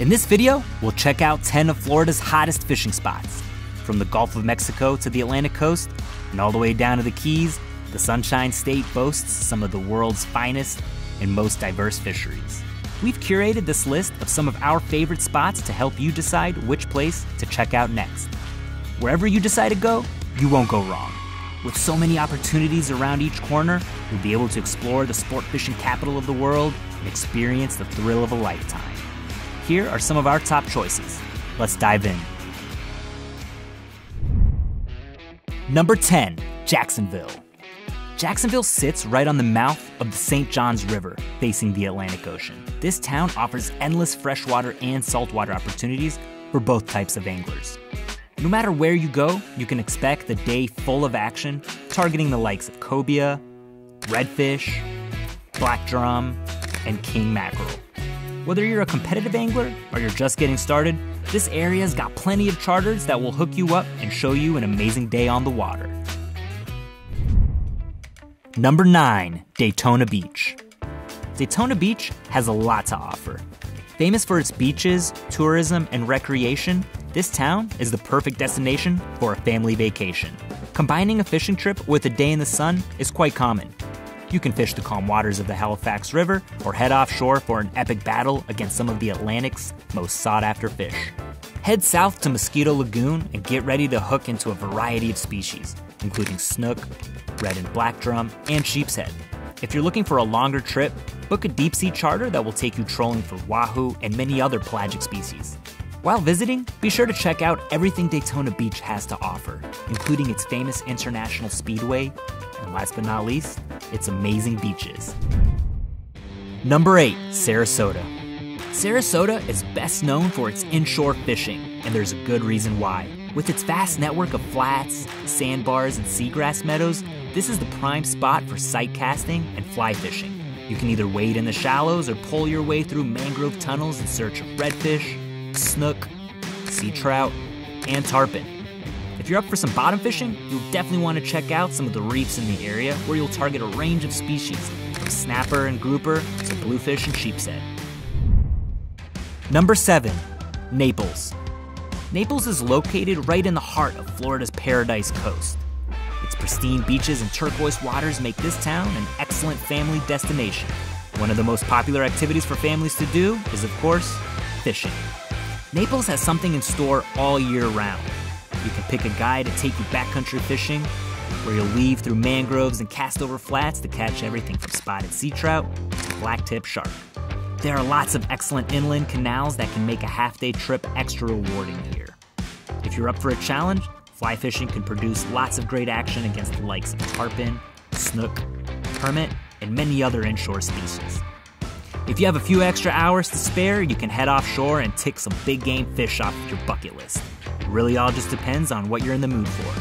In this video, we'll check out 10 of Florida's hottest fishing spots. From the Gulf of Mexico to the Atlantic coast, and all the way down to the Keys, the Sunshine State boasts some of the world's finest and most diverse fisheries. We've curated this list of some of our favorite spots to help you decide which place to check out next. Wherever you decide to go, you won't go wrong. With so many opportunities around each corner, you'll be able to explore the sport fishing capital of the world and experience the thrill of a lifetime. Here are some of our top choices. Let's dive in. Number 10, Jacksonville. Jacksonville sits right on the mouth of the St. Johns River, facing the Atlantic Ocean. This town offers endless freshwater and saltwater opportunities for both types of anglers. No matter where you go, you can expect the day full of action, targeting the likes of cobia, redfish, black drum, and king mackerel. Whether you're a competitive angler or you're just getting started, this area's got plenty of charters that will hook you up and show you an amazing day on the water. Number 9, Daytona Beach. Daytona Beach has a lot to offer. Famous for its beaches, tourism, and recreation, this town is the perfect destination for a family vacation. Combining a fishing trip with a day in the sun is quite common. You can fish the calm waters of the Halifax River or head offshore for an epic battle against some of the Atlantic's most sought after fish. Head south to Mosquito Lagoon and get ready to hook into a variety of species, including snook, red and black drum, and sheepshead. If you're looking for a longer trip, book a deep sea charter that will take you trolling for wahoo and many other pelagic species. While visiting, be sure to check out everything Daytona Beach has to offer, including its famous International Speedway, and last but not least, its amazing beaches. Number 8, Sarasota. Sarasota is best known for its inshore fishing, and there's a good reason why. With its vast network of flats, sandbars, and seagrass meadows, this is the prime spot for sight casting and fly fishing. You can either wade in the shallows or pull your way through mangrove tunnels in search of redfish, snook, sea trout, and tarpon. If you're up for some bottom fishing, you'll definitely want to check out some of the reefs in the area where you'll target a range of species, from snapper and grouper to bluefish and sheepshead. Number 7, Naples. Naples is located right in the heart of Florida's Paradise Coast. Its pristine beaches and turquoise waters make this town an excellent family destination. One of the most popular activities for families to do is, of course, fishing. Naples has something in store all year round. You can pick a guide to take you backcountry fishing, where you'll weave through mangroves and cast over flats to catch everything from spotted sea trout to blacktip shark. There are lots of excellent inland canals that can make a half day trip extra rewarding here. If you're up for a challenge, fly fishing can produce lots of great action against the likes of tarpon, snook, permit, and many other inshore species. If you have a few extra hours to spare, you can head offshore and tick some big game fish off your bucket list. Really all just depends on what you're in the mood for.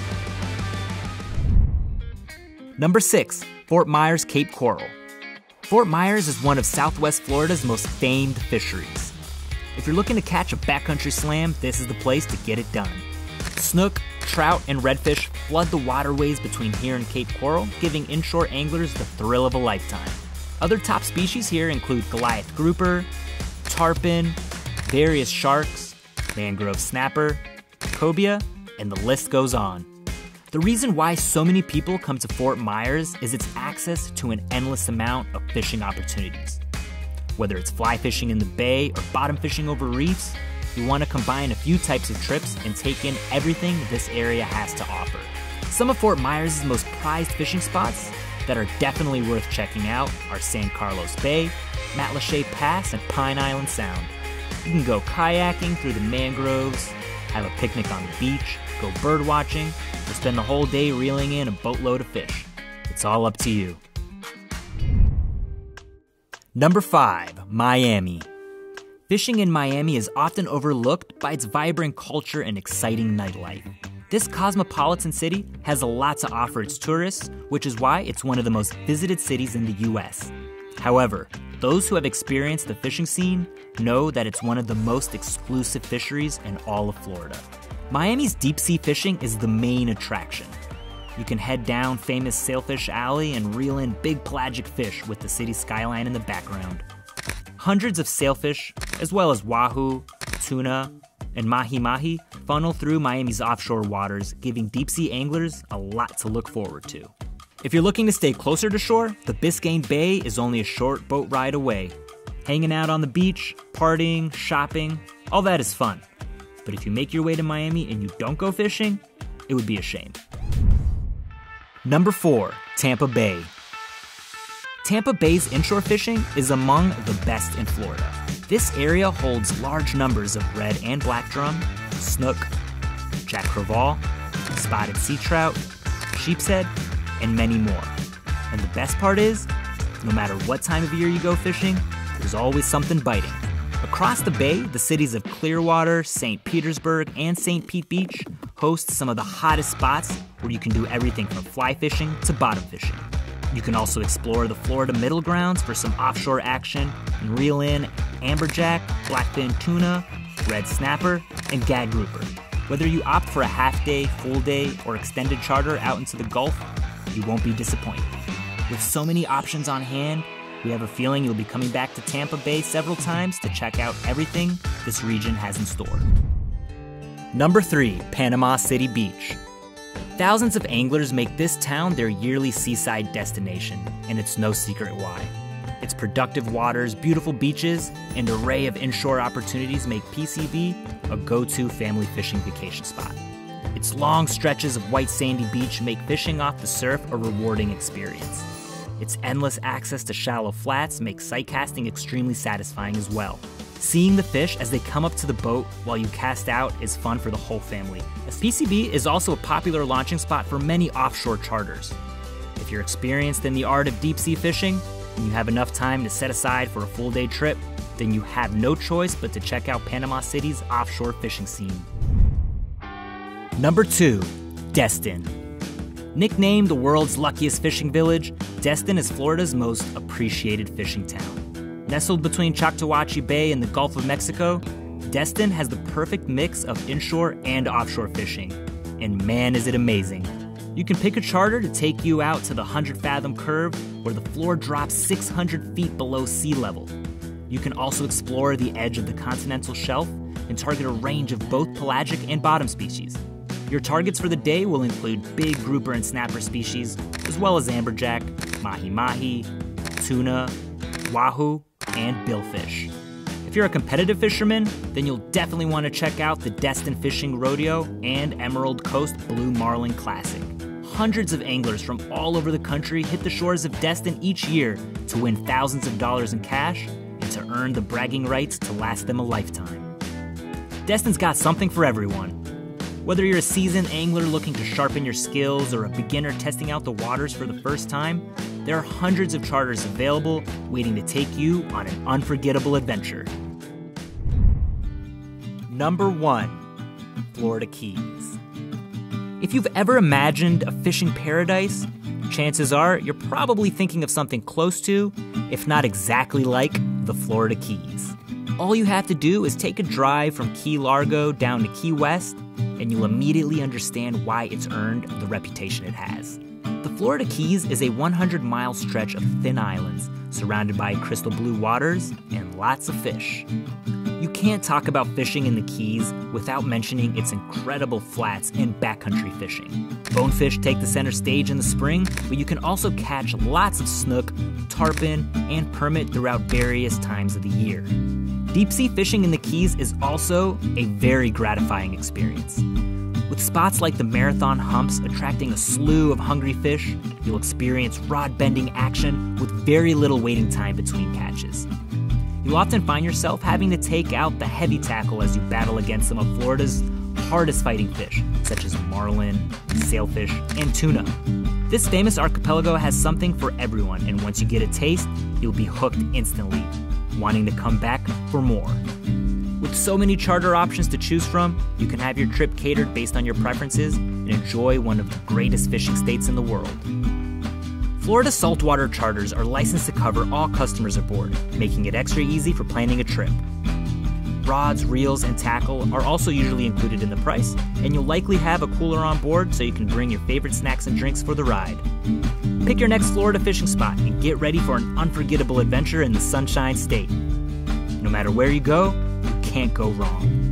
Number 6, Fort Myers Cape Coral. Fort Myers is one of Southwest Florida's most famed fisheries. If you're looking to catch a backcountry slam, this is the place to get it done. Snook, trout, and redfish flood the waterways between here and Cape Coral, giving inshore anglers the thrill of a lifetime. Other top species here include Goliath grouper, tarpon, various sharks, mangrove snapper, and the list goes on. The reason why so many people come to Fort Myers is its access to an endless amount of fishing opportunities. Whether it's fly fishing in the bay or bottom fishing over reefs, you want to combine a few types of trips and take in everything this area has to offer. Some of Fort Myers' most prized fishing spots that are definitely worth checking out are San Carlos Bay, Matlacha Pass, and Pine Island Sound. You can go kayaking through the mangroves, have a picnic on the beach, go bird watching, or spend the whole day reeling in a boatload of fish. It's all up to you. Number 5, Miami. Fishing in Miami is often overlooked by its vibrant culture and exciting nightlife. This cosmopolitan city has a lot to offer its tourists, which is why it's one of the most visited cities in the US. However, those who have experienced the fishing scene know that it's one of the most exclusive fisheries in all of Florida. Miami's deep sea fishing is the main attraction. You can head down famous Sailfish Alley and reel in big pelagic fish with the city skyline in the background. Hundreds of sailfish, as well as wahoo, tuna, and mahi mahi, funnel through Miami's offshore waters, giving deep sea anglers a lot to look forward to. If you're looking to stay closer to shore, the Biscayne Bay is only a short boat ride away. Hanging out on the beach, partying, shopping, all that is fun. But if you make your way to Miami and you don't go fishing, it would be a shame. Number 4, Tampa Bay. Tampa Bay's inshore fishing is among the best in Florida. This area holds large numbers of red and black drum, snook, jack crevalle, spotted sea trout, sheepshead, and many more. And the best part is, no matter what time of year you go fishing, there's always something biting. Across the bay, the cities of Clearwater, St. Petersburg, and St. Pete Beach host some of the hottest spots where you can do everything from fly fishing to bottom fishing. You can also explore the Florida middle grounds for some offshore action and reel in amberjack, blackfin tuna, red snapper, and gag grouper. Whether you opt for a half day, full day, or extended charter out into the Gulf, you won't be disappointed. With so many options on hand, we have a feeling you'll be coming back to Tampa Bay several times to check out everything this region has in store. Number 3, Panama City Beach. Thousands of anglers make this town their yearly seaside destination, and it's no secret why. Its productive waters, beautiful beaches, and array of inshore opportunities make PCB a go to family fishing vacation spot. Its long stretches of white sandy beach make fishing off the surf a rewarding experience. Its endless access to shallow flats makes sight casting extremely satisfying as well. Seeing the fish as they come up to the boat while you cast out is fun for the whole family. As PCB is also a popular launching spot for many offshore charters. If you're experienced in the art of deep sea fishing and you have enough time to set aside for a full day trip, then you have no choice but to check out Panama City's offshore fishing scene. Number 2, Destin. Nicknamed the world's luckiest fishing village, Destin is Florida's most appreciated fishing town. Nestled between Choctawhatchee Bay and the Gulf of Mexico, Destin has the perfect mix of inshore and offshore fishing. And man, is it amazing! You can pick a charter to take you out to the 100 fathom curve where the floor drops 600 feet below sea level. You can also explore the edge of the continental shelf and target a range of both pelagic and bottom species. Your targets for the day will include big grouper and snapper species, as well as amberjack, mahi mahi, tuna, wahoo, and billfish. If you're a competitive fisherman, then you'll definitely want to check out the Destin Fishing Rodeo and Emerald Coast Blue Marlin Classic. Hundreds of anglers from all over the country hit the shores of Destin each year to win thousands of dollars in cash and to earn the bragging rights to last them a lifetime. Destin's got something for everyone. Whether you're a seasoned angler looking to sharpen your skills or a beginner testing out the waters for the first time, there are hundreds of charters available waiting to take you on an unforgettable adventure. Number 1 Florida Keys. If you've ever imagined a fishing paradise, chances are you're probably thinking of something close to, if not exactly like, the Florida Keys. All you have to do is take a drive from Key Largo down to Key West, and you'll immediately understand why it's earned the reputation it has. The Florida Keys is a 100 mile stretch of thin islands surrounded by crystal blue waters and lots of fish. You can't talk about fishing in the Keys without mentioning its incredible flats and backcountry fishing. Bonefish take the center stage in the spring, but you can also catch lots of snook, tarpon, and permit throughout various times of the year. Deep sea fishing in the Keys is also a very gratifying experience. With spots like the marathon humps attracting a slew of hungry fish, you'll experience rod bending action with very little waiting time between catches. You'll often find yourself having to take out the heavy tackle as you battle against some of Florida's hardest fighting fish, such as marlin, sailfish, and tuna. This famous archipelago has something for everyone, and once you get a taste, you'll be hooked instantly, wanting to come back for more. With so many charter options to choose from, you can have your trip catered based on your preferences and enjoy one of the greatest fishing states in the world. Florida saltwater charters are licensed to cover all customers aboard, making it extra easy for planning a trip. Rods, reels, and tackle are also usually included in the price, and you'll likely have a cooler on board so you can bring your favorite snacks and drinks for the ride. Pick your next Florida fishing spot and get ready for an unforgettable adventure in the Sunshine State. No matter where you go, you can't go wrong.